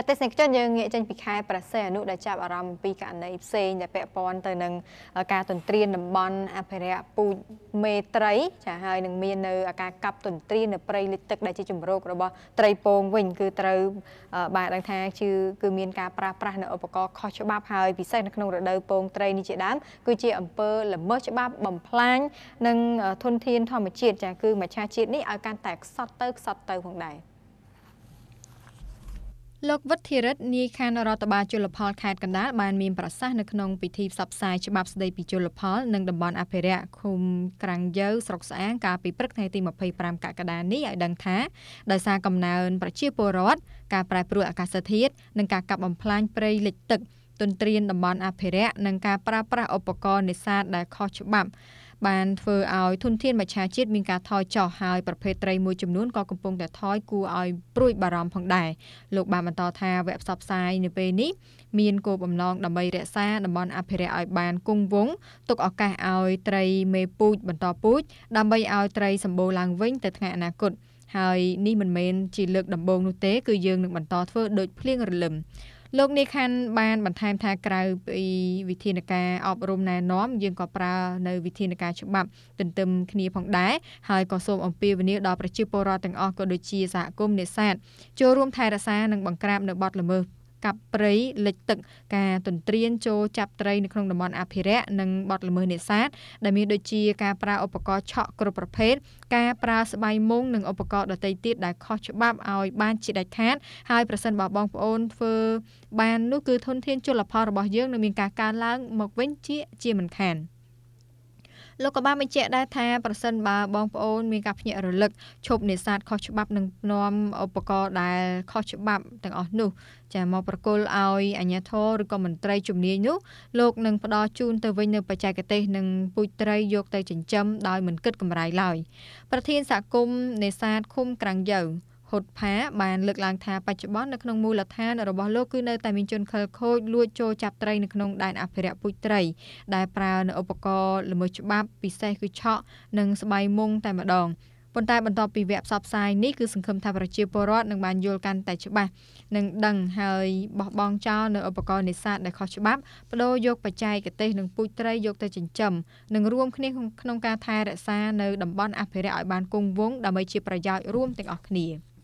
ចាទេសនិកជនយើងងាកចេញពីខេត្តប្រសេះអនុដែលចាប់អារម្មណ៍ពីករណីផ្សេងដែលពាក់ព័ន្ធទៅនឹងការទន្ទ្រានតំបន់អភិរក្សពូជមេត្រីចាហើយនឹងមាននៅការកាប់ទន្ទ្រាននៅព្រៃលិចទឹកដែលជាជំរករបស់ត្រីពងវិញគឺត្រូវបាទដឹងថាគឺគឺមានការប្រាស្រ័យនៅឧបករណ៍ខុសច្បាប់ហើយពិសេសនៅក្នុងរដូវពងត្រីនេះជាដើមគឺជាអំពើល្មើសច្បាប់បំផ្លាញនិងធនធានធម្មជាតិចាគឺមច្ឆជាតិនេះឲ្យកាន់តែខ្សត់ទៅខ្សត់ទៅផងដែរ លោកវុฒิរិទ្ធនាយខណ្ឌរដ្ឋបាលជលផលខេត្តកណ្ដាលបានមានប្រសាសន៍នៅក្នុងពិធីផ្សព្វផ្សាយច្បាប់ស្តីពីជលផលនិងតំបន់អភិរក្សឃុំក្រាំងយើស្រុកស្អាងកាលពីព្រឹកថ្ងៃទី25កក្កដានេះឲ្យដឹងថាដោយសារកំណើនប្រជាពលរដ្ឋការប្រែប្រួលអាកាសធាតុនិងការកាប់បំផ្លាញព្រៃលិចទឹកទន្ទ្រានតំបន់អភិរក្សនិងការប្រើប្រាស់ឧបករណ៍នេសាទដែលខុសច្បាប់ បានធ្វើឲ្យធនធានមច្ឆជាតិមានការថយចុះហើយប្រភេទត្រីមួយចំនួនក៏កំពុងតែថយគួរឲ្យព្រួយបារម្ភផងដែរលោកបានបន្តថាវគ្គផ្សព្វផ្សាយនៅពេលនេះមានគោលបំណងដើម្បីរក្សាតំបន់អភិរក្សឲ្យបានគង់វង្សទុកឱកាសឲ្យត្រីមេពូជបន្តពូជដើម្បីឲ្យត្រីសម្បូរឡើងវិញទៅថ្ងៃអនាគតហើយនេះមិនមែនជាលើកដំបូងនោះទេគឺយើងនឹងបន្តធ្វើដូចភ្លៀងរលឹម លោកនាយខណ្ឌបានបន្ថែមថាក្រៅពីវិធានការអប់រំណែនាំយើងក៏ប្រើនៅវិធានការច្បាប់ទន្ទឹមគ្នាផងដែរហើយក៏សូមអំពាវនាវដល់ប្រជាពលរដ្ឋទាំងអស់ក៏ដូចជាសហគមន៍នេសាទចូលរួមថែរក្សានិងបង្ក្រាបនៅបទល្មើស កាប់ព្រៃលិចទឹកការទន្ទ្រានចូលចាប់ត្រីនៅក្នុងតំបន់អភិរក្សនិងបទល្មើសនេសាទដែលមានដូចជាការប្រើឧបករណ៍ឆក់គ្រប់ប្រភេទការប្រើស្បៃមុងនិងឧបករណ៍ដទៃទៀតដែលខុសច្បាប់ឲ្យបានជាដាច់ខាតហើយប្រសិនបើបងប្អូនធ្វើបាននោះគឺធនធានជលផលរបស់យើងនឹងមានការកើនឡើងមកវិញជាជាមិនខាន។ លោកក៏បានបញ្ជាក់ដែរថាប្រសិនបើបងប្អូនមានការភ្ញាក់រលឹកឈប់នេសាទខុសច្បាប់និងនាំឧបករណ៍ដែលខុសច្បាប់ទាំងអស់នោះចាមកប្រគល់ឲ្យអាជ្ញាធរឬក៏មន្ត្រីជំនាញនោះលោកនឹងផ្ដល់ជូនទៅវិញនៅបច្ចេកទេសនិងពូជត្រីយកទៅចិញ្ចឹមដោយមិនគិតកម្រៃឡើយប្រធានសហគមន៍នេសាទឃុំក្រាំងយើ ហ៊ុតផាបានលើកឡើងថាបច្ចុប្បន្ននៅក្នុងមូលដ្ឋានរបស់លោកគឺនៅតែមានជនខិលខូចលួចចូលចាប់ត្រីនៅក្នុងដែនអភិរក្សពូជត្រី ដែលប្រើនៅឧបករណ៍ល្មើសច្បាប់ពិសេសគឺឆក់និងស្បៃមុងតែម្ដងប៉ុន្តែបន្ទាប់ពីវគ្គផ្សព្វផ្សាយនេះគឺសង្ឃឹមថាប្រជាពលរដ្ឋនឹងបានយល់កាន់តែច្បាស់និងដឹងហើយបោះបង់ចោលនៅឧបករណ៍នេសាទដែលខុសច្បាប់បដូរយកបច្ចេកទេសនិងពូជត្រីយកទៅចិញ្ចឹមនិងរួមគ្នាក្នុងការថែរក្សានៅតំបន់អភិរក្សឲ្យបានគង់វង្សដើម្បីជាប្រយោជន៍រួមទាំងអស់គ្នា។